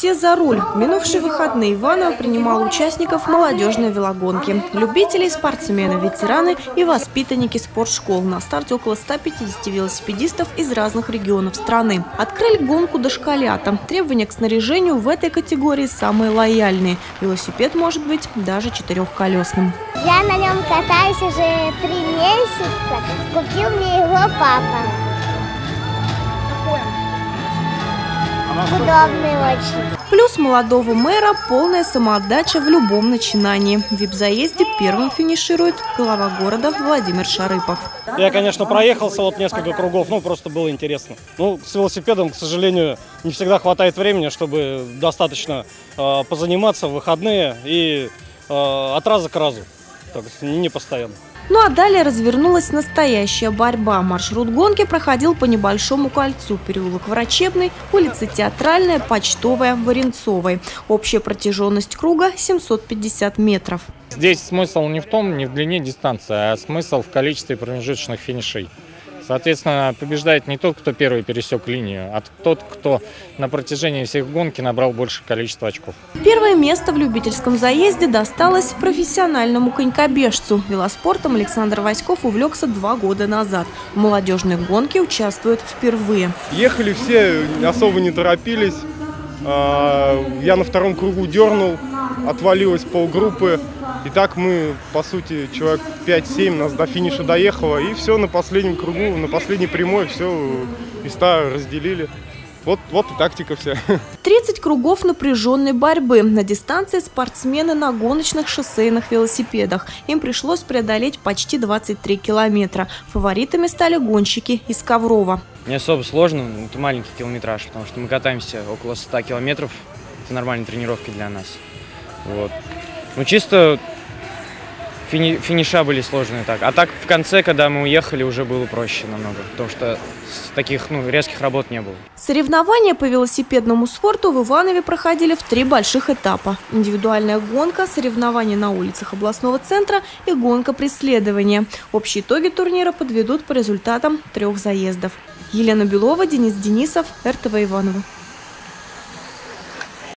все за руль. В минувшие выходные Иванова принимал участников молодежной велогонки. Любители, спортсмены, ветераны и воспитанники спортшкол. На старте около 150 велосипедистов из разных регионов страны. Открыли гонку дошколята. Требования к снаряжению в этой категории самые лояльные. Велосипед может быть даже четырехколесным. Я на нем катаюсь уже три месяца. Купил мне его папа. Удобный очень. Плюс молодого мэра полная самоотдача в любом начинании. В вип-заезде первым финиширует глава города Владимир Шарыпов. Я, конечно, проехался вот несколько кругов, ну, просто было интересно. Ну, с велосипедом, к сожалению, не всегда хватает времени, чтобы достаточно э, позаниматься в выходные и э, от раза к разу, так, не постоянно. Ну а далее развернулась настоящая борьба. Маршрут гонки проходил по небольшому кольцу. Переулок Врачебный, улица Театральная, Почтовая, Варенцовой. Общая протяженность круга 750 метров. Здесь смысл не в том, не в длине дистанции, а смысл в количестве промежуточных финишей. Соответственно, побеждает не тот, кто первый пересек линию, а тот, кто на протяжении всех гонки набрал большее количество очков. Первое место в любительском заезде досталось профессиональному конькобежцу. Велоспортом Александр Васьков увлекся два года назад. В молодежной гонке участвует впервые. Ехали все, особо не торопились. А, я на втором кругу дернул, отвалилось полгруппы. И так мы, по сути, человек 5-7 нас до финиша доехало. И все на последнем кругу, на последней прямой все места разделили. Вот, вот и тактика вся. 30 кругов напряженной борьбы. На дистанции спортсмены на гоночных шоссейных велосипедах. Им пришлось преодолеть почти 23 километра. Фаворитами стали гонщики из Коврова. Не особо сложно, это маленький километраж, потому что мы катаемся около 100 километров. Это нормальные тренировки для нас. Вот. Ну, чисто фини финиша были сложные так. А так в конце, когда мы уехали, уже было проще намного, потому что таких ну, резких работ не было. Соревнования по велосипедному спорту в Иванове проходили в три больших этапа. Индивидуальная гонка, соревнования на улицах областного центра и гонка преследования. Общие итоги турнира подведут по результатам трех заездов. Елена Белова, Денис Денисов, РТВ Иваново.